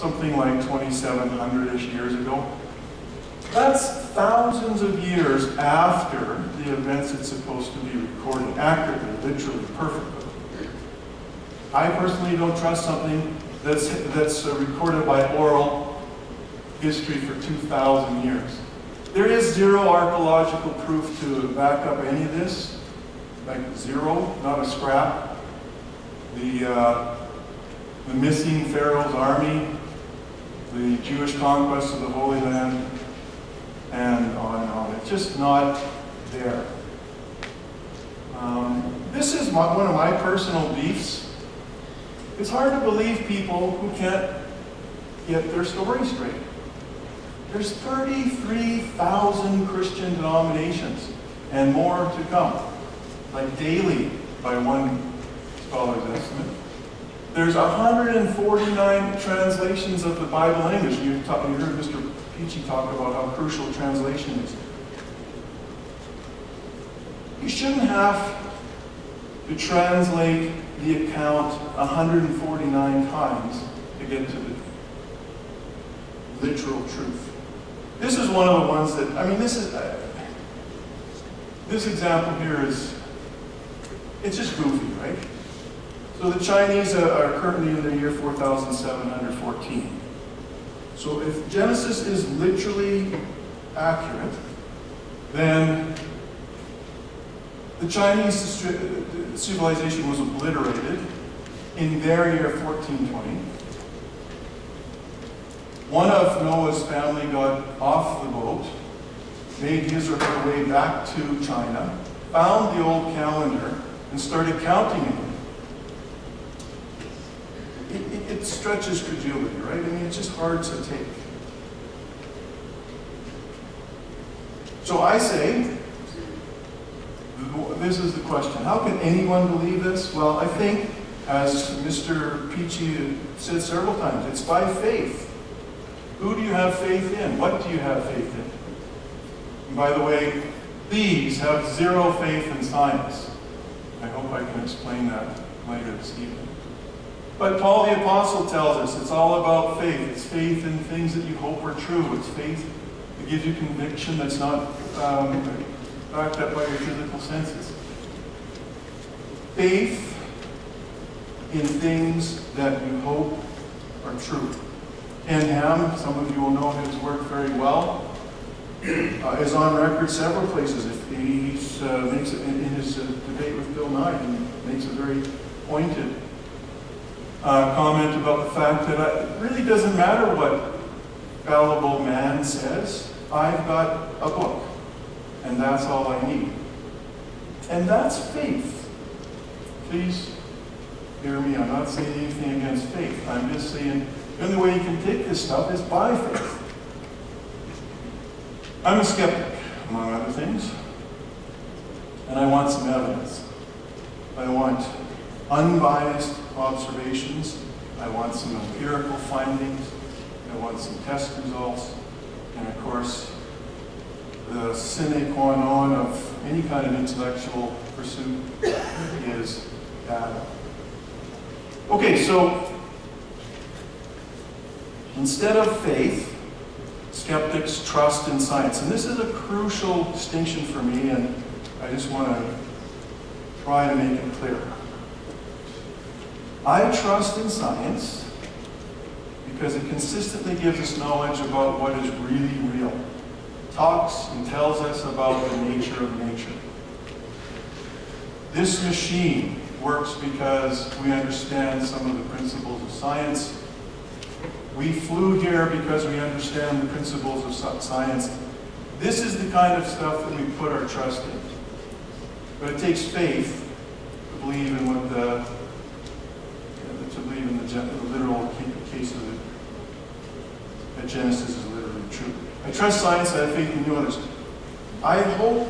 something like 2,700-ish years ago. That's thousands of years after the events it's supposed to be recording accurately, literally, perfectly. I personally don't trust something that's, that's uh, recorded by oral history for 2,000 years. There is zero archaeological proof to back up any of this, like zero, not a scrap. The, uh, the missing Pharaoh's army, the Jewish conquest of the Holy Land, and on and on. It's just not there. Um, this is my, one of my personal beefs. It's hard to believe people who can't get their story straight. There's 33,000 Christian denominations and more to come, like daily by one scholar's estimate. There's 149 translations of the Bible in English. You, talk, you heard Mr. Peachey talk about how crucial translation is. You shouldn't have to translate the account 149 times to get to the literal truth. This is one of the ones that, I mean, this is, uh, this example here is, it's just goofy, right? So the Chinese are currently in the year 4714. So if Genesis is literally accurate, then the Chinese uh, civilization was obliterated in their year 1420. One of Noah's family got off the boat, made his or her way back to China, found the old calendar, and started counting it. It, stretches credulity, right? I mean, it's just hard to take. So I say, this is the question. How can anyone believe this? Well, I think, as Mr. Peachey said several times, it's by faith. Who do you have faith in? What do you have faith in? And by the way, these have zero faith in science. I hope I can explain that later this evening. But Paul the Apostle tells us it's all about faith. It's faith in things that you hope are true. It's faith that gives you conviction that's not um, backed up by your physical senses. Faith in things that you hope are true. Ken Ham, some of you will know his work very well, uh, is on record several places. He uh, makes it in, in his uh, debate with Bill Nye, he makes a very pointed uh, comment about the fact that it really doesn't matter what fallible man says. I've got a book, and that's all I need. And that's faith. Please hear me. I'm not saying anything against faith. I'm just saying the only way you can take this stuff is by faith. I'm a skeptic, among other things, and I want some evidence. I want unbiased observations. I want some empirical findings. I want some test results. And of course, the sine qua non of any kind of intellectual pursuit is data. Okay, so Instead of faith, skeptics trust in science. And this is a crucial distinction for me, and I just want to try to make it clear. I trust in science because it consistently gives us knowledge about what is really real. Talks and tells us about the nature of nature. This machine works because we understand some of the principles of science we flew here because we understand the principles of science. This is the kind of stuff that we put our trust in. But it takes faith to believe in what the, to believe in the, the literal case of it, that Genesis is literally true. I trust science, I have faith in you others. I hope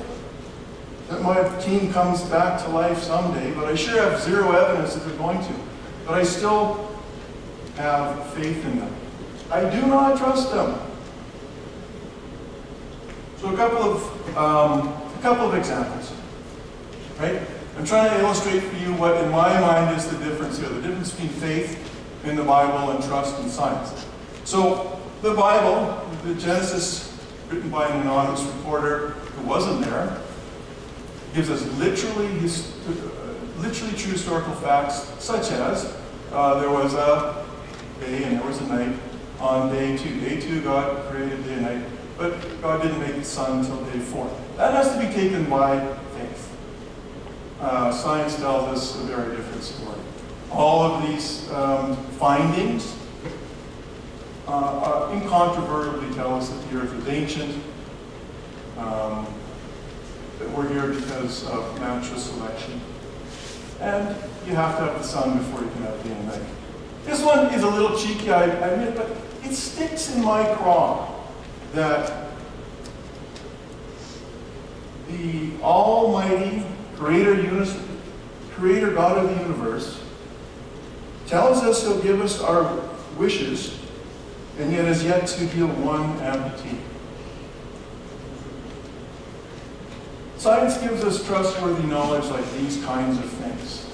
that my team comes back to life someday, but I sure have zero evidence that they're going to. But I still have faith in them. I do not trust them. So a couple of um, a couple of examples, right? I'm trying to illustrate for you what, in my mind, is the difference here. The difference between faith in the Bible and trust in science. So the Bible, the Genesis, written by an anonymous reporter who wasn't there, gives us literally, his, uh, literally true historical facts, such as uh, there was a day and there was a night on day two. Day two, God created day and night, but God didn't make the sun until day four. That has to be taken by. Uh, science tells us a very different story. All of these um, findings uh, uh, incontrovertibly tell us that the earth is ancient, um, that we're here because of natural selection. And you have to have the sun before you can have and. This one is a little cheeky, I admit, but it sticks in my craw that the Almighty Creator, Creator God of the universe tells us He'll give us our wishes, and yet has yet to heal one amputee. Science gives us trustworthy knowledge like these kinds of things.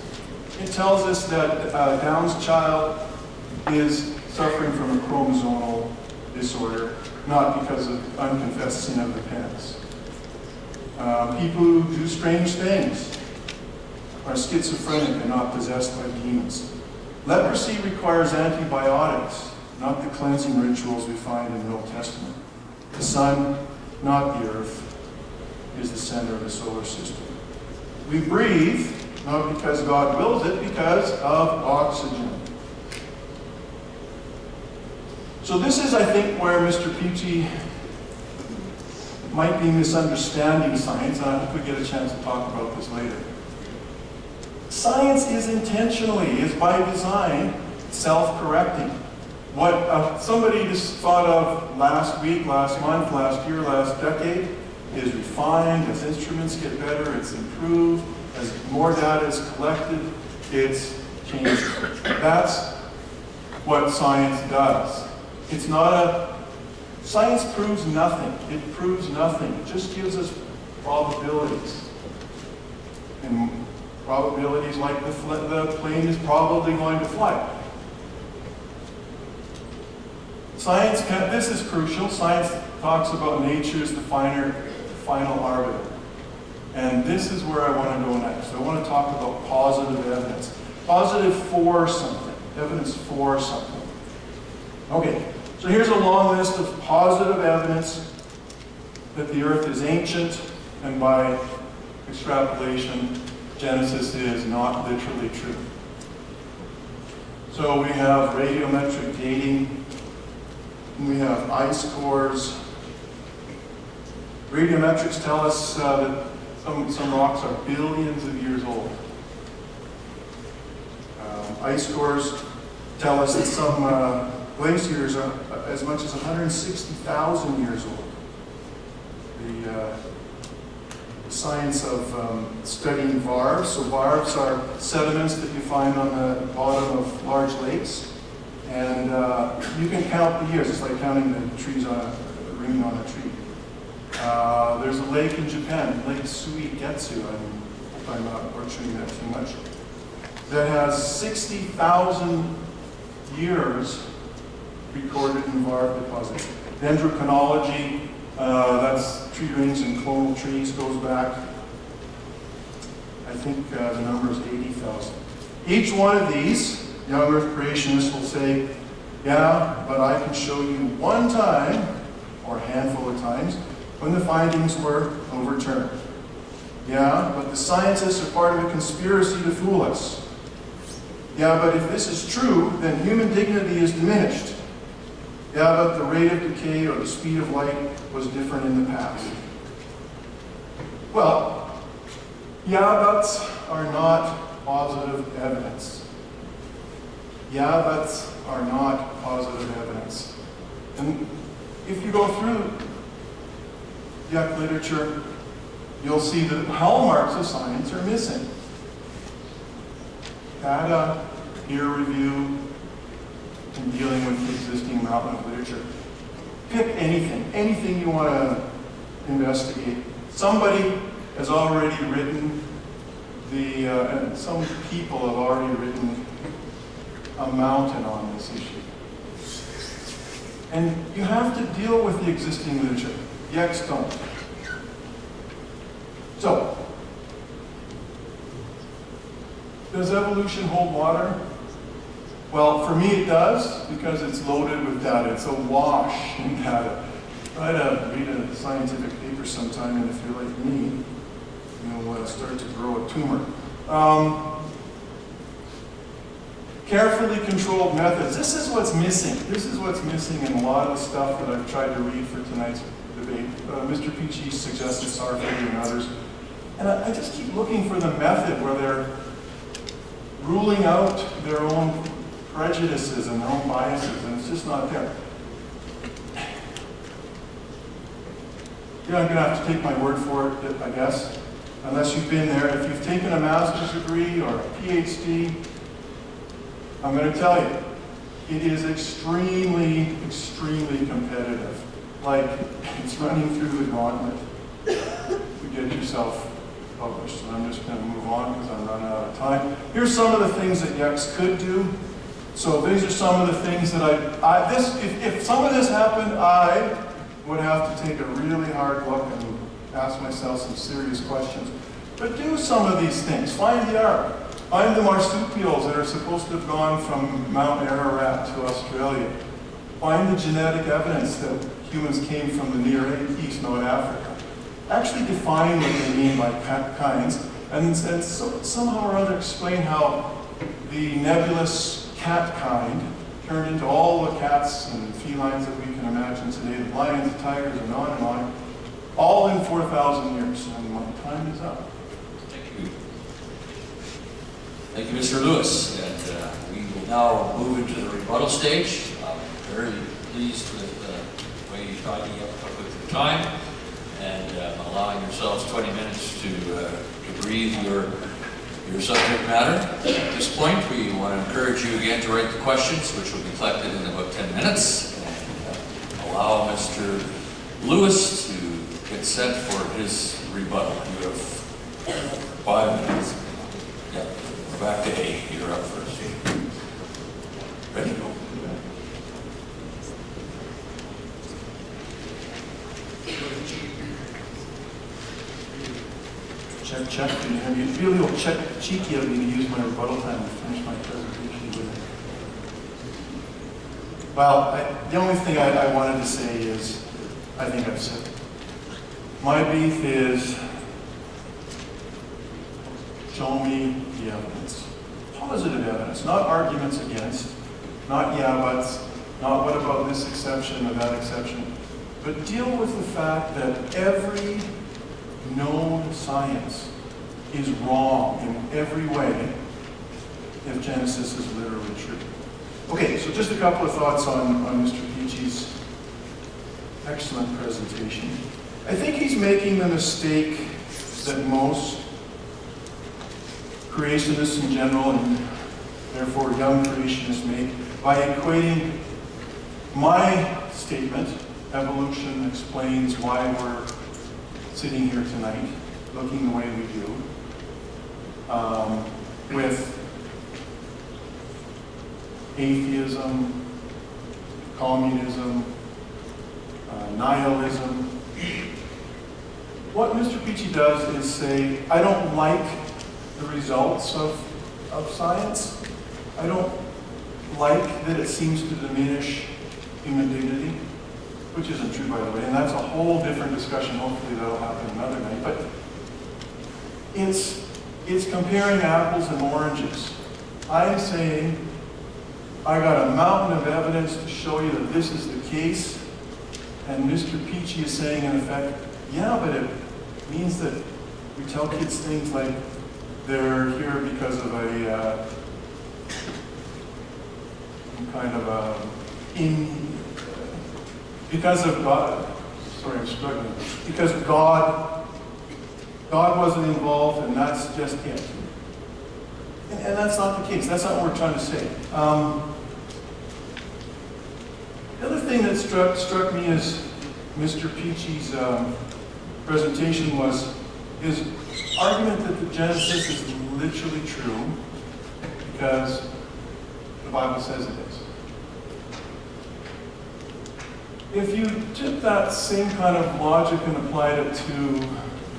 It tells us that uh, Down's child is suffering from a chromosomal disorder, not because of unconfessed sin of the parents. Uh, people who do strange things are schizophrenic and not possessed by demons. Leprosy requires antibiotics, not the cleansing rituals we find in the Old Testament. The sun, not the earth, is the center of the solar system. We breathe, not because God wills it, because of oxygen. So this is, I think, where Mr. Peachey might be misunderstanding science, and I hope we get a chance to talk about this later. Science is intentionally, is by design, self-correcting. What uh, somebody just thought of last week, last month, last year, last decade, is refined, as instruments get better, it's improved, as more data is collected, it's changed. That's what science does. It's not a, science proves nothing. It proves nothing. It just gives us probabilities. And probabilities like the, the plane is probably going to fly. Science, this is crucial. Science talks about nature as the finer final arbiter. And this is where I want to go next. I want to talk about positive evidence. Positive for something. Evidence for something. Okay, so here's a long list of positive evidence that the earth is ancient, and by extrapolation, Genesis is not literally true. So we have radiometric dating, we have ice cores, Radiometrics tell us uh, that some, some rocks are billions of years old. Um, ice cores tell us that some uh, glaciers are as much as 160,000 years old. The, uh, science of um, studying varves. So varves are sediments that you find on the bottom of large lakes. And uh, you can count the years. It's like counting the trees on a, ring on a tree. Uh, there's a lake in Japan, Lake Suigetsu, I hope I'm not butchering that too much, that has 60,000 years recorded in varve deposits. Dendrochronology, uh, that's tree rings and clonal trees, goes back, I think uh, the number is 80,000. Each one of these, young earth creationists will say, yeah, but I can show you one time, or a handful of times, when the findings were overturned. Yeah, but the scientists are part of a conspiracy to fool us. Yeah, but if this is true, then human dignity is diminished. But the rate of decay or the speed of light was different in the past. Well, yeah, buts are not positive evidence. Yeah, buts are not positive evidence. And if you go through YEC literature, you'll see the hallmarks of science are missing. Data, peer review, and dealing with the existing mountain of literature. Pick anything, anything you want to investigate. Somebody has already written the, uh, some people have already written a mountain on this issue. And you have to deal with the existing literature. YECs don't. So, does evolution hold water? Well, for me it does, because it's loaded with data. It's awash in data. Try to read a scientific paper sometime, and if you're like me, you'll uh, start to grow a tumor. Um, carefully controlled methods. This is what's missing. This is what's missing in a lot of the stuff that I've tried to read for tonight's debate. Uh, Mr. Peachey suggested Sarfati and others. And I, I just keep looking for the method where they're ruling out their own prejudices and their own biases, and it's just not there. Yeah, I'm going to have to take my word for it, I guess, unless you've been there. If you've taken a master's degree or a PhD, I'm going to tell you, it is extremely, extremely competitive. Like, it's running through the gauntlet to get yourself published. And I'm just going to move on because I'm running out of time. Here's some of the things that YECs could do. So these are some of the things that I, I this, if, if some of this happened, I would have to take a really hard look and ask myself some serious questions. But do some of these things. Find the ark. Find the marsupials that are supposed to have gone from Mount Ararat to Australia. Find the genetic evidence that humans came from the Near East, North Africa. Actually define what they mean by kinds, and, and so, somehow or other explain how the nebulous cat kind turned into all the cats and felines that we can imagine today, the lions, the tigers, and on and on, all in 4,000 years. And my time is up. Thank you. Thank you, Mr. Lewis. And uh, we will now move into the rebuttal stage. I'm very pleased with uh, the way you tidy up with your time and uh, allowing yourselves 20 minutes to, uh, to breathe your your subject matter. At this point, we want to encourage you again to write the questions, which will be collected in about 10 minutes, and allow Mr. Lewis to get set for his rebuttal. You have five minutes. Yeah, back to A. You're up first. Ready? Go. Check, check. And you really will check cheeky of me to use my rebuttal time to finish my presentation with it. Well, I, the only thing I, I wanted to say is, I think I've said it. My beef is, show me the evidence. Positive evidence, not arguments against, not yeah not what about this exception or that exception, but deal with the fact that every known science is wrong in every way if Genesis is literally true. Okay, so just a couple of thoughts on, on Mr. Peachey's excellent presentation. I think he's making the mistake that most creationists in general and therefore young creationists make by equating my statement, evolution explains why we're sitting here tonight, looking the way we do, um, with atheism, communism, uh, nihilism. What Mr. Peachey does is say, I don't like the results of, of science. I don't like that it seems to diminish human dignity which isn't true, by the way, and that's a whole different discussion. Hopefully that'll happen another night. But it's, it's comparing apples and oranges. I'm saying I got a mountain of evidence to show you that this is the case, and Mr. Peachey is saying, in effect, yeah, but it means that we tell kids things like they're here because of a uh, kind of a in because of God, sorry, I'm struggling, because God, God wasn't involved and that's just it. And, and that's not the case. That's not what we're trying to say. Um, the other thing that struck, struck me as Mr. Peachey's um, presentation was his argument that the Genesis is literally true because the Bible says it is. If you took that same kind of logic and applied it to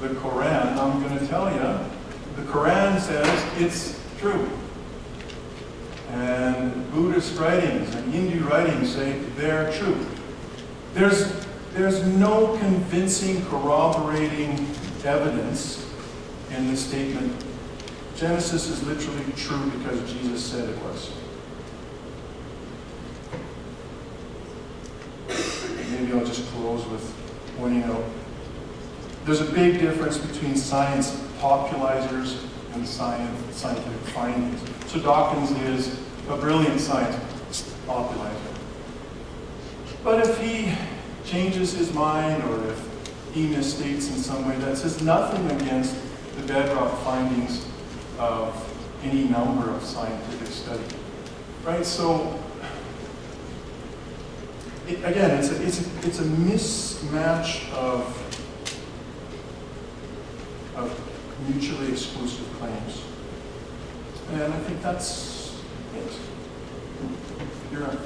the Quran, I'm going to tell you, the Quran says it's true. And Buddhist writings and Hindu writings say they're true. There's, there's no convincing corroborating evidence in the statement, Genesis is literally true because Jesus said it was. Maybe I'll just close pointing out there's a big difference between science popularizers and science, scientific findings. So Dawkins is a brilliant science popularizer. But if he changes his mind or if he misstates in some way, that says nothing against the bedrock findings of any number of scientific study. Right? So it, again, it's a, it's, a, it's a mismatch of, of mutually exclusive claims. And I think that's it. You're up.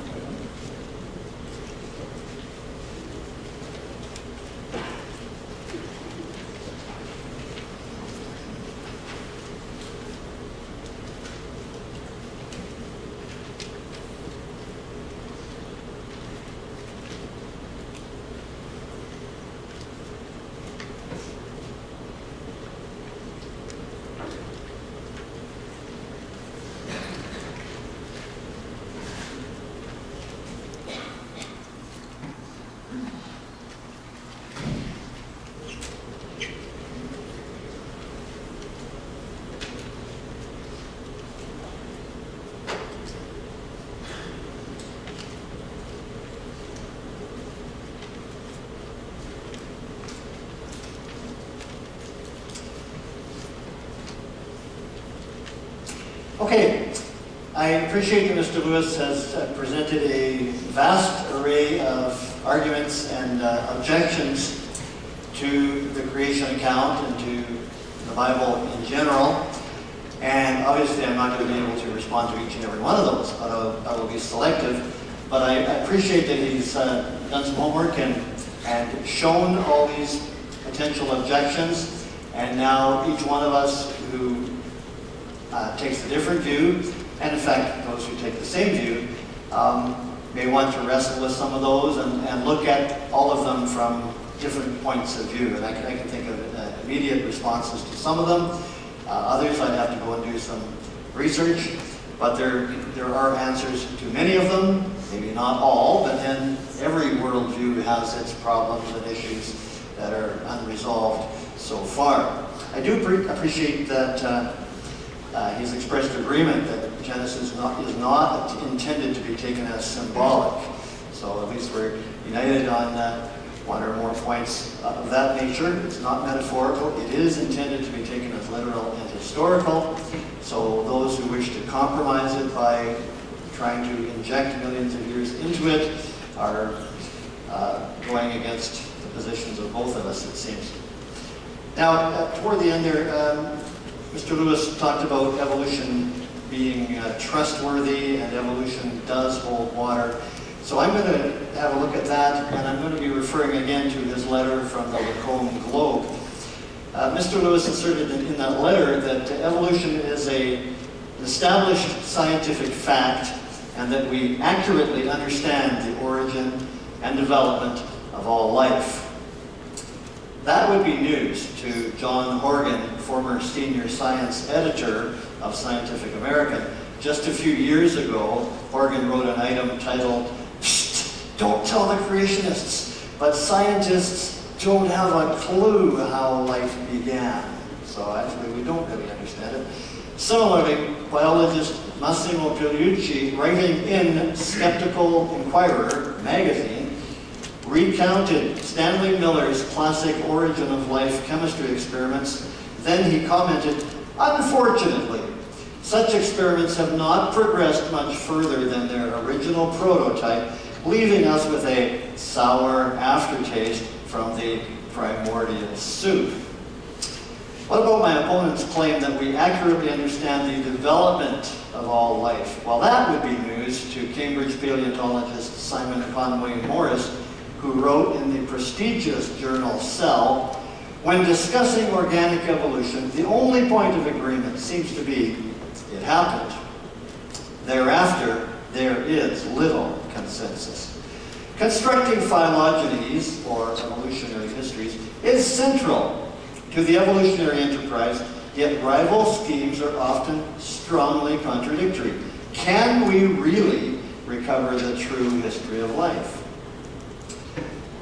Okay, I appreciate that Mr. Lewis has uh, presented a vast array of arguments and uh, objections to the creation account and to the Bible in general. And obviously I'm not going to be able to respond to each and every one of those, although I will be selective. But I appreciate that he's uh, done some homework and, and shown all these potential objections. And now each one of us who uh, takes a different view, and in fact, those who take the same view um, may want to wrestle with some of those and, and, look at all of them from different points of view. And I can, I can think of uh, immediate responses to some of them. Uh, others I'd have to go and do some research, but there, there are answers to many of them, maybe not all, but then every worldview has its problems and issues that are unresolved so far. I do appreciate that uh, uh, he's expressed agreement that Genesis not, is not intended to be taken as symbolic. So at least we're united on uh, one or more points of that nature. It's not metaphorical. It is intended to be taken as literal and historical. So those who wish to compromise it by trying to inject millions of years into it are uh, going against the positions of both of us, it seems. Now, uh, toward the end there, um, Mr. Lewis talked about evolution being uh, trustworthy and evolution does hold water. So I'm going to have a look at that and I'm going to be referring again to his letter from the Lacombe Globe. Uh, Mr. Lewis asserted in, in, that letter that evolution is a, established scientific fact and that we accurately understand the origin and development of all life. That would be news to John Horgan, former senior science editor of Scientific American. Just a few years ago, Horgan wrote an item titled, Don't tell the creationists, but scientists don't have a clue how life began. So actually, we don't really understand it. Similarly, biologist Massimo Pigliucci, writing in Skeptical Inquirer magazine, recounted Stanley Miller's classic origin of life chemistry experiments. Then he commented, unfortunately, such experiments have not progressed much further than their original prototype, leaving us with a sour aftertaste from the primordial soup. What about my opponent's claim that we accurately understand the development of all life? Well, that would be news to Cambridge paleontologist Simon Conway Morris, who wrote in the prestigious journal Cell, when discussing organic evolution, the only point of agreement seems to be it happened. Thereafter, there is little consensus. Constructing phylogenies, or evolutionary histories, is central to the evolutionary enterprise, yet rival schemes are often strongly contradictory. Can we really recover the true history of life?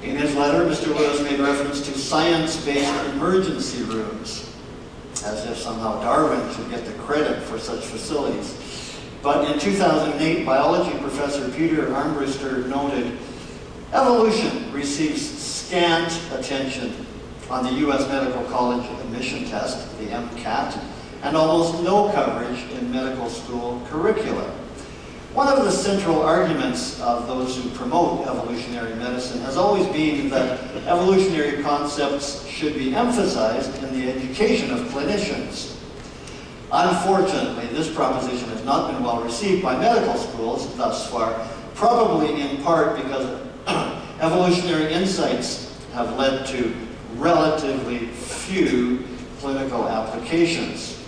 In his letter, Mr. Lewis made reference to science-based emergency rooms, as if somehow Darwin should get the credit for such facilities. But in 2008, biology professor Peter Armbruster noted, evolution receives scant attention on the U.S. Medical College admission test, the MCAT, and almost no coverage in medical school curricula. One of the central arguments of those who promote evolutionary medicine has always been that evolutionary concepts should be emphasized in the education of clinicians. Unfortunately, this proposition has not been well received by medical schools thus far, probably in part because evolutionary insights have led to relatively few clinical applications.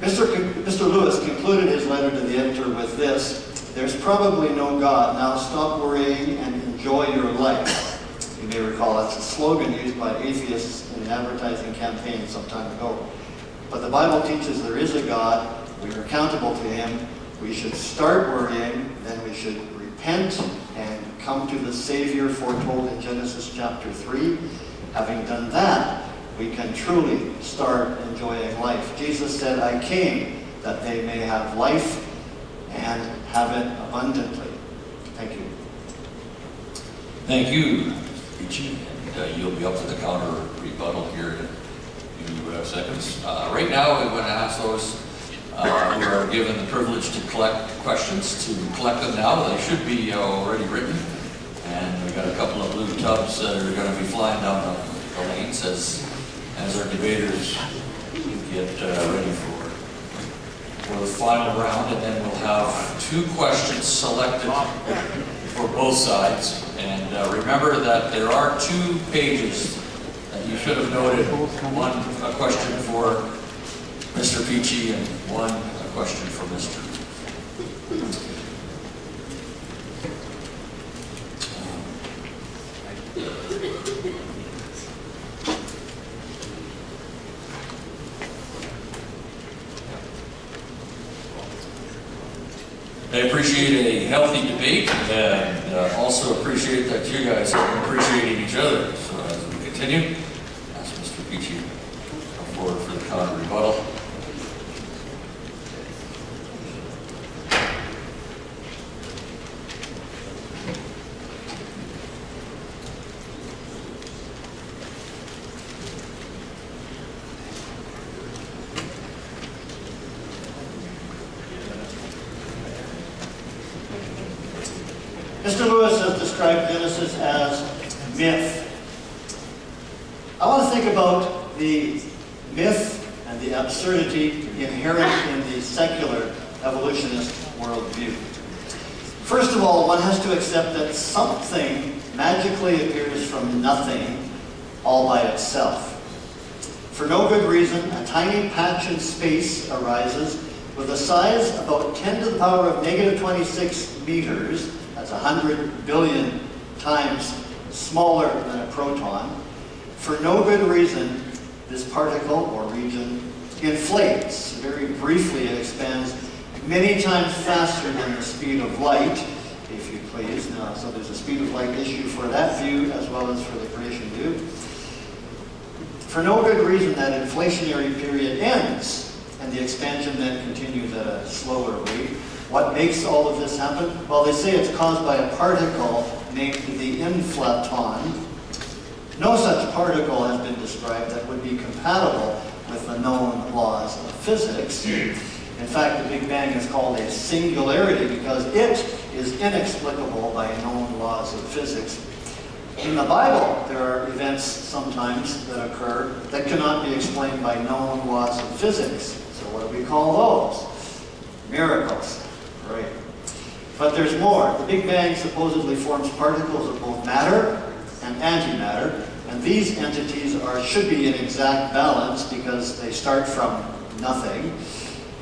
Mr. Mr. Lewis concluded his letter to the editor with this, there's probably no God, now stop worrying and enjoy your life. You may recall that's a slogan used by atheists in an advertising campaign some time ago. But the Bible teaches there is a God, we are accountable to Him, we should start worrying, then we should repent and come to the Savior foretold in Genesis chapter 3. Having done that, we can truly start enjoying life. Jesus said, I came that they may have life and have it abundantly. Thank you. Thank you, Peachey. And uh, you'll be up to the counter rebuttal here in a few uh, seconds. Uh, Right now, we want to ask those uh, who are given the privilege to collect questions to collect them now. They should be uh, already written. And we've got a couple of blue tubs that are going to be flying down the the lanes as, as our debaters get uh, ready for, for the final round. And then we'll have two questions selected for both sides. And uh, remember that there are two pages that you should have noted. One, a question for Mr. Peachey and one, a question for Mr. I appreciate a healthy debate and uh, also appreciate that you guys are appreciating each other. So as we continue, ask Mr. Peachey to come forward for the counter rebuttal. Mr. Lewis has described Genesis as myth. I want to think about the myth and the absurdity inherent in the secular evolutionist worldview. First of all, one has to accept that something magically appears from nothing all by itself. For no good reason, a tiny patch in space arises with a size about 10 to the power of negative 26 meters, that's 100 billion times smaller than a proton. For no good reason, this particle or region inflates. Very briefly, it expands many times faster than the speed of light, if you please. Now, so there's a speed of light issue for that view as well as for the creation view. For no good reason, that inflationary period ends and the expansion then continues at a slower rate. What makes all of this happen? Well, they say it's caused by a particle named the inflaton. No such particle has been described that would be compatible with the known laws of physics. In fact, the Big Bang is called a singularity because it is inexplicable by known laws of physics. In the Bible, there are events sometimes that occur that cannot be explained by known laws of physics. So what do we call those? Miracles. Right. But there's more. The Big Bang supposedly forms particles of both matter and antimatter, and these entities are should be in exact balance because they start from nothing.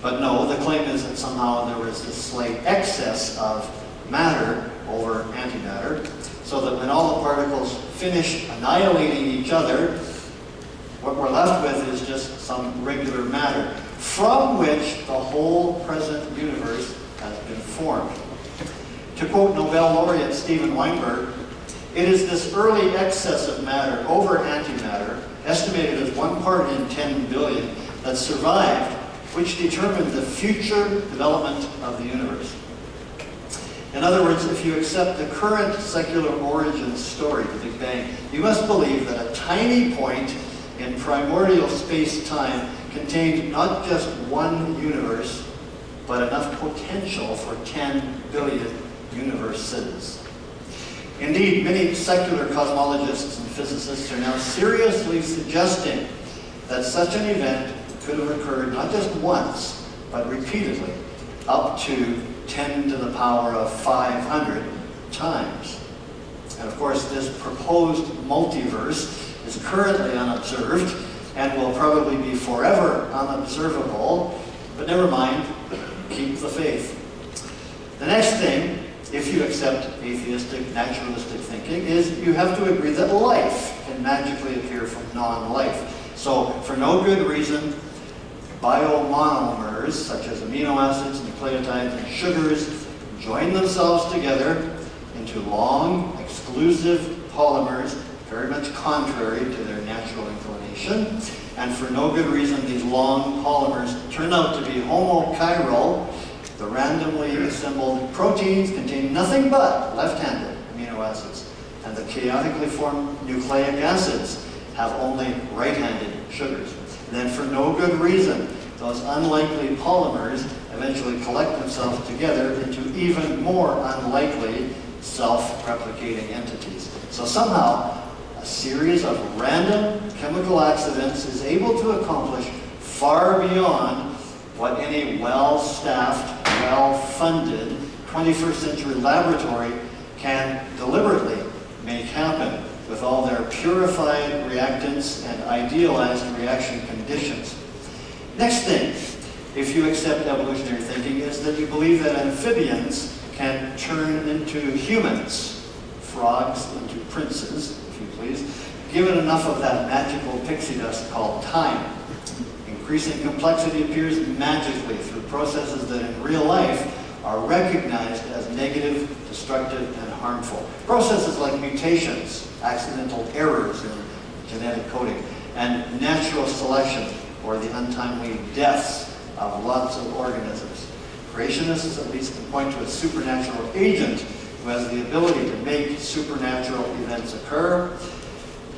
But no, the claim is that somehow there was this slight excess of matter over antimatter, so that when all the particles finish annihilating each other, what we're left with is just some regular matter, from which the whole present universe has been formed. To quote Nobel laureate Steven Weinberg, it is this early excess of matter over antimatter, estimated as one part in 10 billion, that survived, which determined the future development of the universe. In other words, if you accept the current secular origin story, the Big Bang, you must believe that a tiny point in primordial space-time contained not just one universe, but enough potential for 10 billion universes. Indeed, many secular cosmologists and physicists are now seriously suggesting that such an event could have occurred not just once, but repeatedly, up to 10 to the power of 500 times. And of course, this proposed multiverse is currently unobserved and will probably be forever unobservable, but never mind, keep the faith. The next thing, if you accept atheistic, naturalistic thinking, is you have to agree that life can magically appear from non-life. So, for no good reason, biomonomers, such as amino acids, nucleotides, and sugars, join themselves together into long, exclusive polymers, very much contrary to their natural inclination. And for no good reason, these long polymers turn out to be homochiral. The randomly assembled proteins contain nothing but left-handed amino acids. And the chaotically formed nucleic acids have only right-handed sugars. And then for no good reason, those unlikely polymers eventually collect themselves together into even more unlikely self-replicating entities. So somehow, a series of random chemical accidents is able to accomplish far beyond what any well-staffed, well-funded 21st century laboratory can deliberately make happen with all their purified reactants and idealized reaction conditions. Next thing, if you accept evolutionary thinking, is that you believe that amphibians can turn into humans, frogs into princes, if you please, given enough of that magical pixie dust called time. Increasing complexity appears magically through processes that in real life are recognized as negative, destructive, and harmful. Processes like mutations, accidental errors in genetic coding, and natural selection, or the untimely deaths of lots of organisms. Creationists at least point to a supernatural agent who has the ability to make supernatural events occur,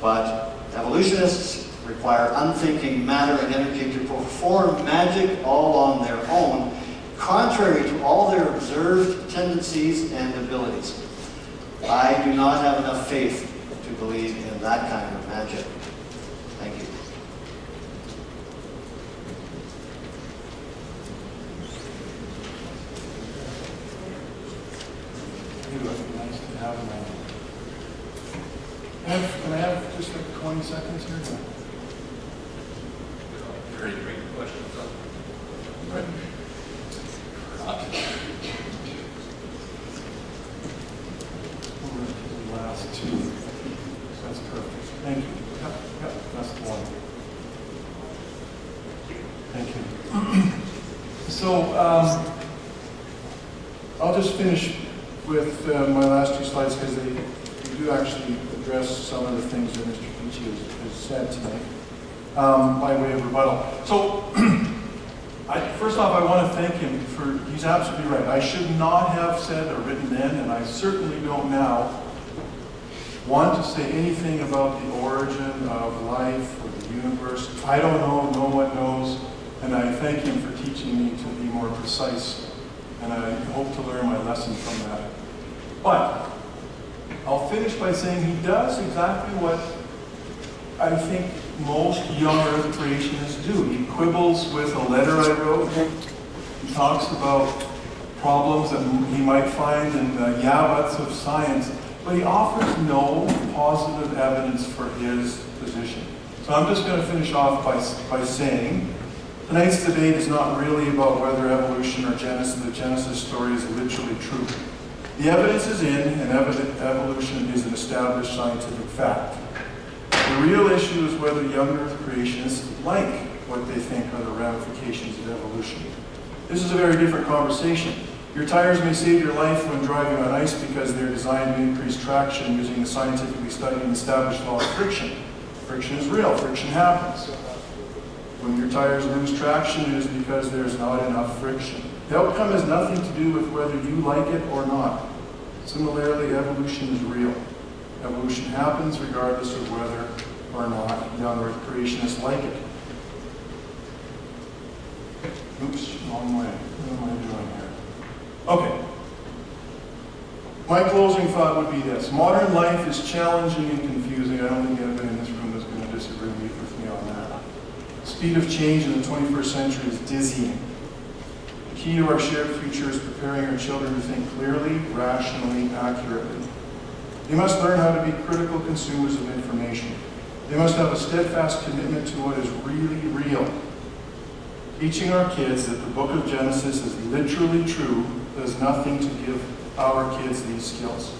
but evolutionists require unthinking matter and energy to perform magic all on their own, contrary to all their observed tendencies and abilities. I do not have enough faith to believe in that kind of magic. Thank you. It would be nice to have them. Can I have- Can I have just like 20 seconds here? Very great questions. Right. The last two. That's perfect. Thank you. Yep, yep, that's the one. Thank you. So, um, I'll just finish with uh, my last two slides because they, they do actually address some of the things that Mr. Peachey has, has said tonight, um, by way of rebuttal. So, I, first off, I want to thank him for, he's absolutely right. I should not have said or written then, and I certainly don't now, want to say anything about the origin of life or the universe. I don't know, no one knows, and I thank him for teaching me to be more precise, and I hope to learn my lesson from that. But I'll finish by saying he does exactly what I think most young Earth creationists do. He quibbles with a letter I wrote. He talks about problems that he might find in the yeah-buts of science, but he offers no positive evidence for his position. So I'm just going to finish off by, by saying, tonight's debate is not really about whether evolution or Genesis, the Genesis story is literally true. The evidence is in, and evolution is an established scientific fact. The real issue is whether young Earth creationists like what they think are the ramifications of evolution. This is a very different conversation. Your tires may save your life when driving on ice because they're designed to increase traction using the scientifically studied and established law of friction. Friction is real, friction happens. When your tires lose traction, it is because there's not enough friction. The outcome has nothing to do with whether you like it or not. Similarly, evolution is real. Evolution happens regardless of whether or not young Earth creationists like it. Oops, wrong way. What am I doing here? Okay. My closing thought would be this. Modern life is challenging and confusing. I don't think anybody in this room is going to disagree with me on that. Speed of change in the 21st century is dizzying. Key to our shared future is preparing our children to think clearly, rationally, accurately. They must learn how to be critical consumers of information. They must have a steadfast commitment to what is really real. Teaching our kids that the book of Genesis is literally true does nothing to give our kids these skills.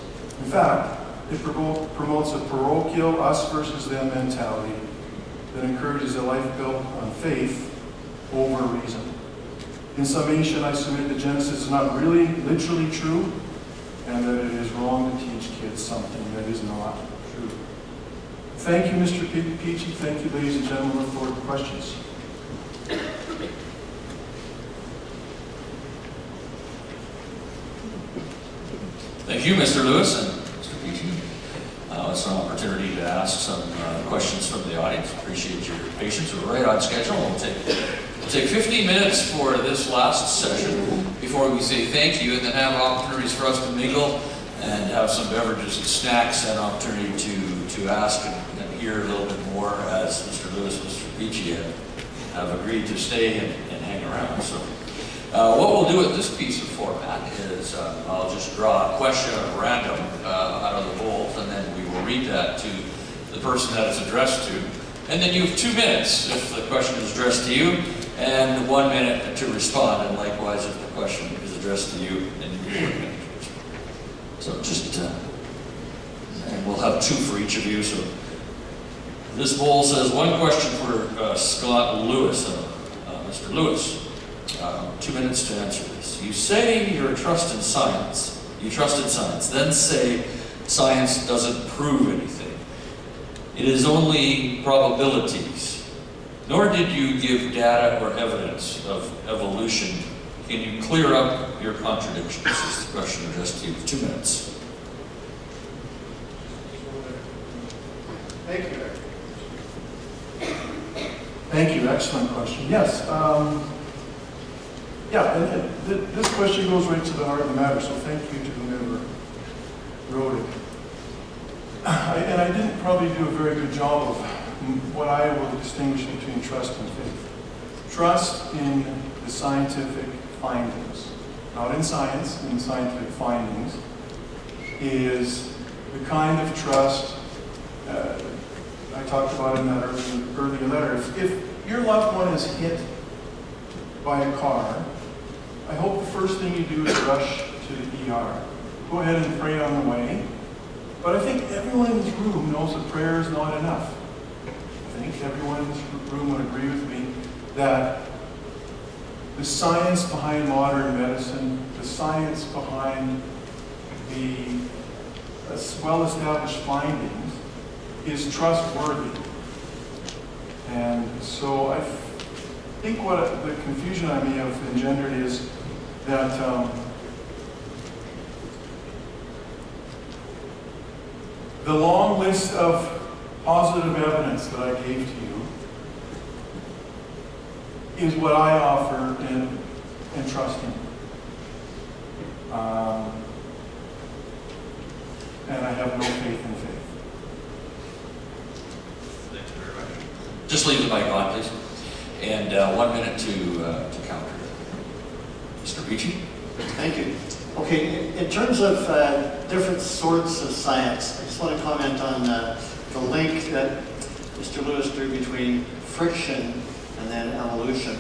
In fact, it promotes a parochial us versus them mentality that encourages a life built on faith over reason. In summation, I submit that Genesis is not really literally true and that it is wrong to teach kids something that is not true. Thank you, Mr. Peachey. Thank you, ladies and gentlemen, for the questions. Thank you, Mr. Lewis and Mr. Peachey. Uh, it's an opportunity to ask some uh, questions from the audience. Appreciate your patience. We're right on schedule. We'll take, we'll take 15 minutes for this last session before we say thank you and then have opportunities for us to mingle and have some beverages and snacks and opportunity to, to ask and, and hear a little bit more as Mr. Lewis and Mr. Peachey have, have agreed to stay and, and hang around. So. Uh, what we'll do with this piece of format is uh, I'll just draw a question at random uh, out of the bowl, and then we will read that to the person that it's addressed to. And then you have two minutes if the question is addressed to you, and one minute to respond, and likewise if the question is addressed to you, then you. So just, uh, and we'll have two for each of you. So this bowl says one question for uh, Scott Lewis. Uh, Mr. Lewis. Um, two minutes to answer this. You say you trust in science, you trust in science, then say science doesn't prove anything. It is only probabilities. Nor did you give data or evidence of evolution. Can you clear up your contradictions? This is the question addressed to you. Two minutes. Thank you. Thank you. Excellent question. Yes. Um, yeah, and, and th this question goes right to the heart of the matter, so thank you to whomever wrote it. I, and I didn't probably do a very good job of what I will distinguish between trust and faith. Trust in the scientific findings, not in science, in scientific findings, is the kind of trust uh, I talked about in that earlier, letter. If, if your loved one is hit by a car, I hope the first thing you do is rush to the ER. Go ahead and pray on the way. But I think everyone in this room knows that prayer is not enough. Think everyone in this room would agree with me that the science behind modern medicine, the science behind the well-established findings is trustworthy. And so I think what the confusion I may have engendered is that um, the long list of positive evidence that I gave to you is what I offer in, in trusting. Um, and I have no faith in faith. Thank you very much. Just leave the mic on, please. And uh, one minute to, uh, to counter. Mr. Ricci? Thank you. Okay, in- in terms of uh, different sorts of science, I just want to comment on uh, the link that Mr. Lewis drew between friction and then evolution.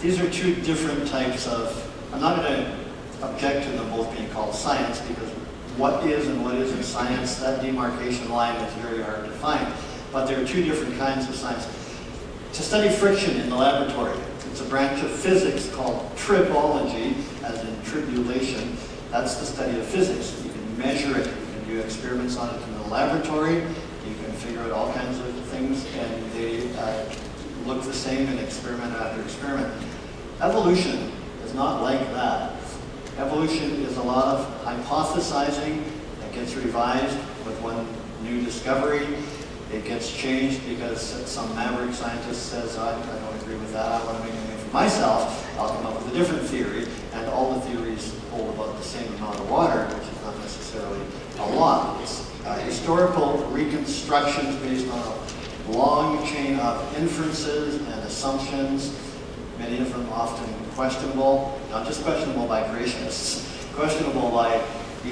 These are two different types of, I'm not going to object to them both being called science because what is and what isn't science, that demarcation line is very hard to find. But there are two different kinds of science. To study friction in the laboratory, it's a branch of physics called tribology, as in tribulation. That's the study of physics. You can measure it, you can do experiments on it in the laboratory, out all kinds of things, and they uh, look the same in experiment after experiment. Evolution is not like that. Evolution is a lot of hypothesizing that gets revised with one new discovery. It gets changed because some maverick scientist says, I, I don't agree with that, I want to make a name for myself. I'll come up with a different theory, and all the theories hold about the same amount of water, which is not necessarily a lot. It's uh, historical reconstructions based on a long chain of inferences and assumptions, many of them often questionable, not just questionable by creationists, questionable by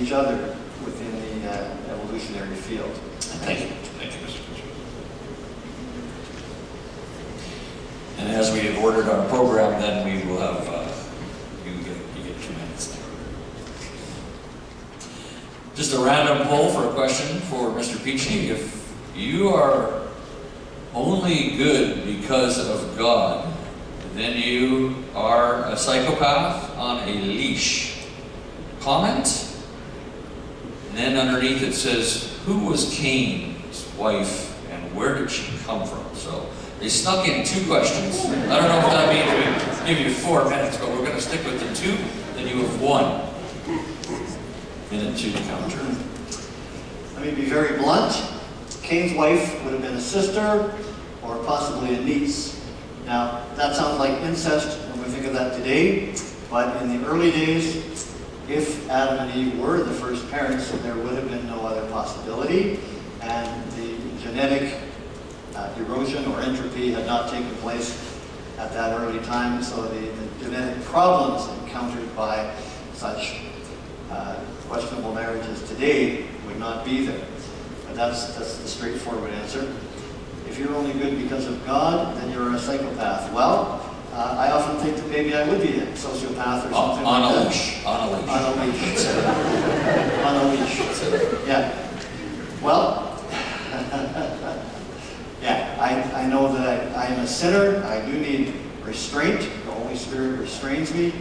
each other within the uh, evolutionary field. Thank you. Thank you, Mr. Pitcher. And as we have ordered our program, then we will have, uh, you get, you get two minutes there. Just a random poll for a question for Mr. Peachey. If you are only good because of God, then you are a psychopath on a leash. Comment? And then underneath it says, who was Cain's wife and where did she come from? So they snuck in two questions. I don't know if that means we give you four minutes, but we're going to stick with the two, then you have one Let me be very blunt. Cain's wife would have been a sister or possibly a niece. Now, that sounds like incest when we think of that today, but in the early days, if Adam and Eve were the first parents, there would have been no other possibility, and the genetic uh, erosion or entropy had not taken place at that early time, so the, the genetic problems encountered by such uh, questionable marriages today would not be there. But that's, that's the straightforward answer. If you're only good because of God, then you're a psychopath. Well, uh, I often think that maybe I would be a sociopath or something On, like on a that. leash. On a leash. On a leash. On a leash. Yeah. Well, yeah, I, I know that I, I am a sinner. I do need restraint. The Holy Spirit restrains me.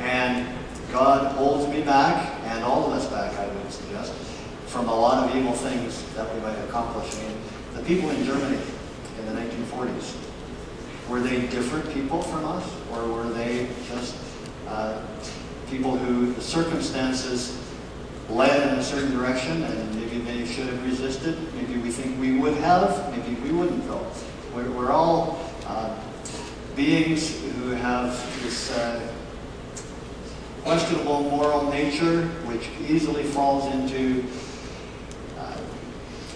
And God holds me back, and all of us back, I would suggest, from a lot of evil things that we might accomplish. I mean, the people in Germany in the 1940s, were they different people from us, or were they just uh, people who the circumstances led in a certain direction, and maybe they should have resisted? Maybe we think we would have, maybe we wouldn't though. We're, we're all uh, beings who have this uh, questionable moral nature, which easily falls into uh,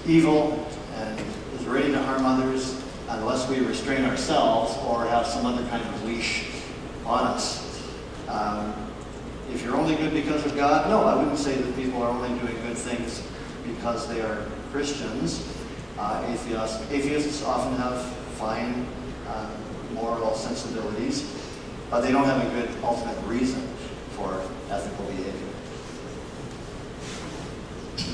evil and is ready to harm others unless we restrain ourselves or have some other kind of leash on us. Um, if you're only good because of God, no, I wouldn't say that people are only doing good things because they are Christians. Uh, atheists, atheists often have fine uh, moral sensibilities, but they don't have a good ultimate reason for ethical behavior.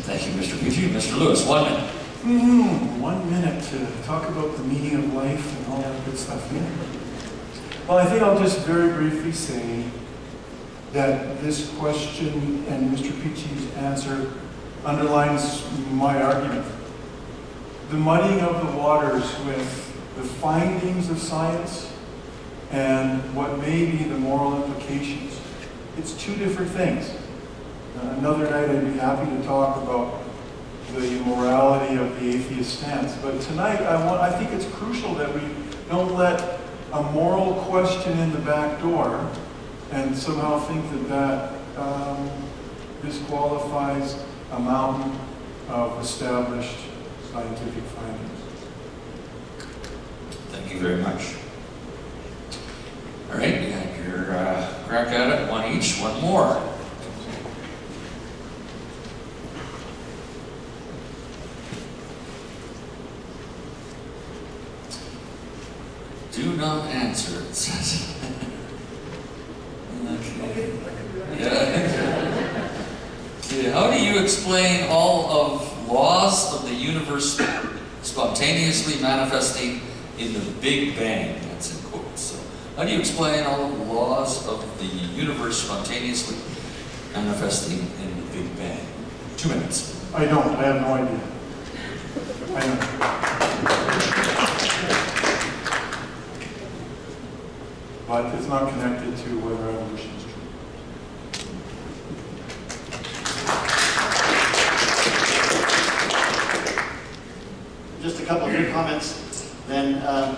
Thank you, Mr. Peachey. Mr. Lewis, one minute. Hmm, one minute to talk about the meaning of life and all that good stuff. Yeah. Well, I think I'll just very briefly say that this question and Mr. Peachey's answer underlines my argument. The muddying of the waters with the findings of science and what may be the moral implications. It's two different things. Uh, Another night I'd be happy to talk about the morality of the atheist stance. But tonight, I want, I think it's crucial that we don't let a moral question in the back door and somehow think that that um, disqualifies a mountain of established scientific findings. Thank you very much. All right, your uh, crack at it, one each, one more. Do not answer, it says. Okay. Yeah. Okay, how do you explain all of laws of the universe spontaneously manifesting in the Big Bang? That's in quotes. So, how do you explain all the laws of the universe spontaneously manifesting in the Big Bang? Two minutes. I don't, I have no idea. I. But it's not connected to whether evolution is true. Just a couple of quick comments, then um,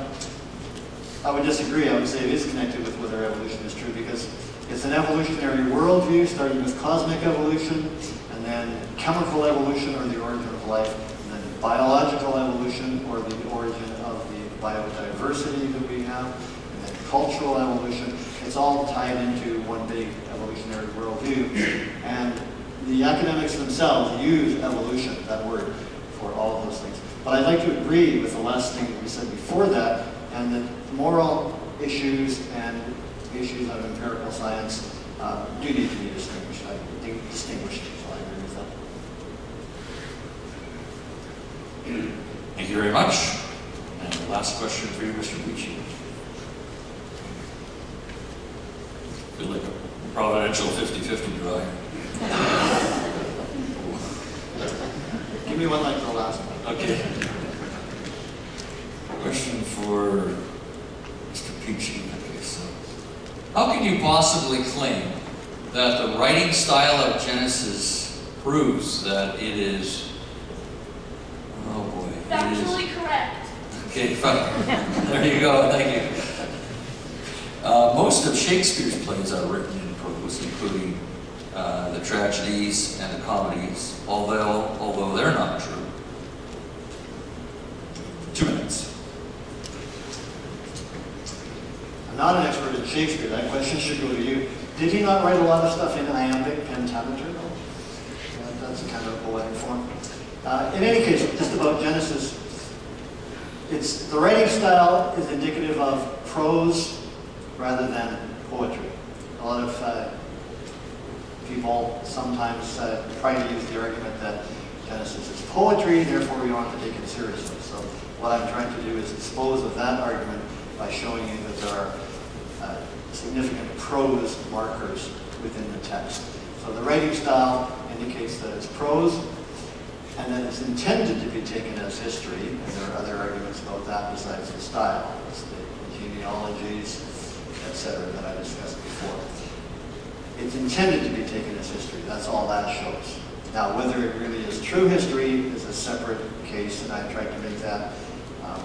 I would disagree. I would say it is connected with whether evolution is true because it's an evolutionary worldview starting with cosmic evolution and then chemical evolution or the origin of life and then biological evolution or the origin of the biodiversity that we have and then cultural evolution. It's all tied into one big evolutionary worldview. And the academics themselves use evolution, that word, for all of those things. But I'd like to agree with the last thing that we said before that, and that moral issues and issues of empirical science uh, do need to be distinguished. I think distinguished, so I agree with that. Thank you very much. And the last question for you, Mr. Bucci. Feel like a providential 50-50 draw. Give me one like the last one. Okay. Question for Mr. Peachey. Okay, so how can you possibly claim that the writing style of Genesis proves that it is, oh boy, Factually correct. okay, fine. there you go, thank you. Uh, most of Shakespeare's plays are written in prose, including uh, the tragedies and the comedies, although, although they're not true. Two minutes. I'm not an expert in Shakespeare. That question should go to you. Did he not write a lot of stuff in iambic pentameter? that's kind of a poetic form. Uh, in any case, just about Genesis, it's the writing style is indicative of prose rather than poetry. A lot of uh, people sometimes uh, try to use the argument that Genesis is poetry, therefore we don't have to take it seriously. So what I'm trying to do is dispose of that argument by showing you that there are significant prose markers within the text. So the writing style indicates that it's prose and that it's intended to be taken as history, and there are other arguments about that besides the style. It's the genealogies, etc., that I discussed before. It's intended to be taken as history. That's all that shows. Now, whether it really is true history is a separate case, and I tried to make that um,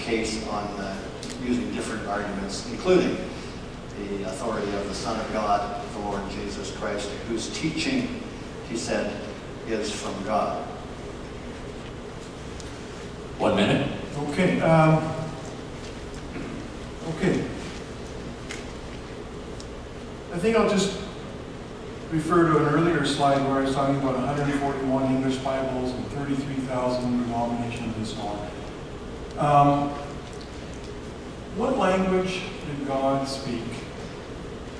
case on uh, using different arguments, including the authority of the Son of God, the Lord Jesus Christ, whose teaching, he said, is from God. One minute. Okay, um, okay. I think I'll just refer to an earlier slide where I was talking about 141 English Bibles and 33,000 denominations and so on. Um, what language did God speak to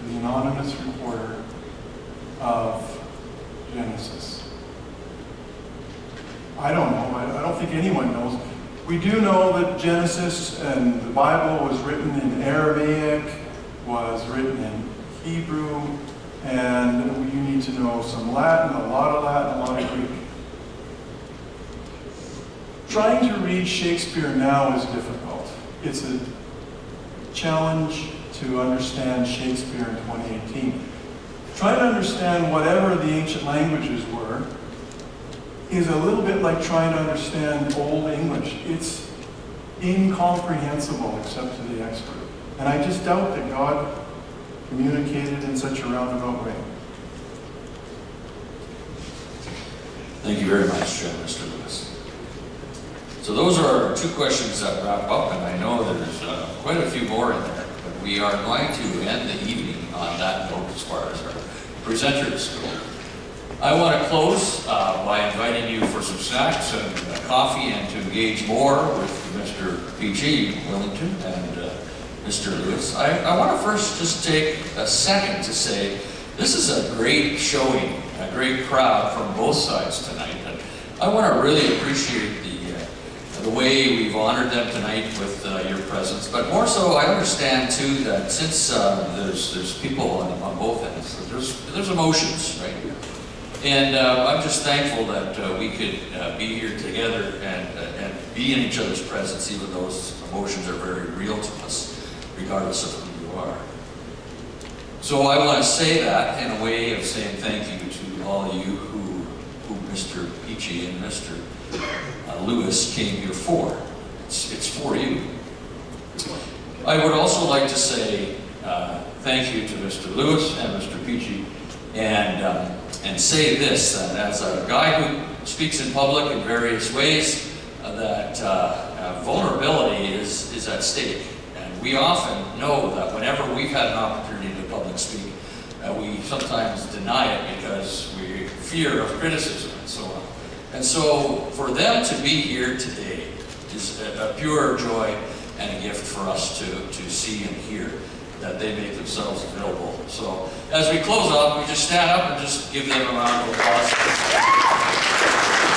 the anonymous reporter of Genesis? I don't know. I, I don't think anyone knows. We do know that Genesis and the Bible was written in Aramaic, was written in Hebrew, and you need to know some Latin, a lot of Latin, a lot of Greek. Trying to read Shakespeare now is difficult. It's a challenge to understand Shakespeare in 2018. Trying to understand whatever the ancient languages were is a little bit like trying to understand Old English. It's incomprehensible except to the expert. And I just doubt that God communicated in such a roundabout way. Thank you very much, uh, Mr. Lewis. So those are two questions that wrap up, and I know there's uh, quite a few more in there, we are going to end the evening on that note as far as our presenters go. I want to close uh, by inviting you for some snacks and uh, coffee and to engage more with Mr. PG Willington and uh, Mr. Lewis. I, I want to first just take a second to say this is a great showing, a great crowd from both sides tonight. And I want to really appreciate the, the way we've honored them tonight with uh, your presence. But more so, I understand too that since uh, there's, there's people on, on both ends, there's, there's emotions right here. And uh, I'm just thankful that uh, we could uh, be here together and, uh, and be in each other's presence, even though those emotions are very real to us, regardless of who you are. So I want to say that in a way of saying thank you to all you who, who Mr. Peachey and Mr. uh, Lewis came here for. It's, it's for you. I would also like to say uh, thank you to Mr. Lewis and Mr. Peachey and, um, and say this, that as a guy who speaks in public in various ways, uh, that uh, uh, vulnerability is, is at stake. And we often know that whenever we've had an opportunity to public speak, uh, we sometimes deny it because we fear of criticism and so on. And so for them to be here today is a, a pure joy and a gift for us to, to see and hear that they make themselves available. So as we close up, we just stand up and just give them a round of applause.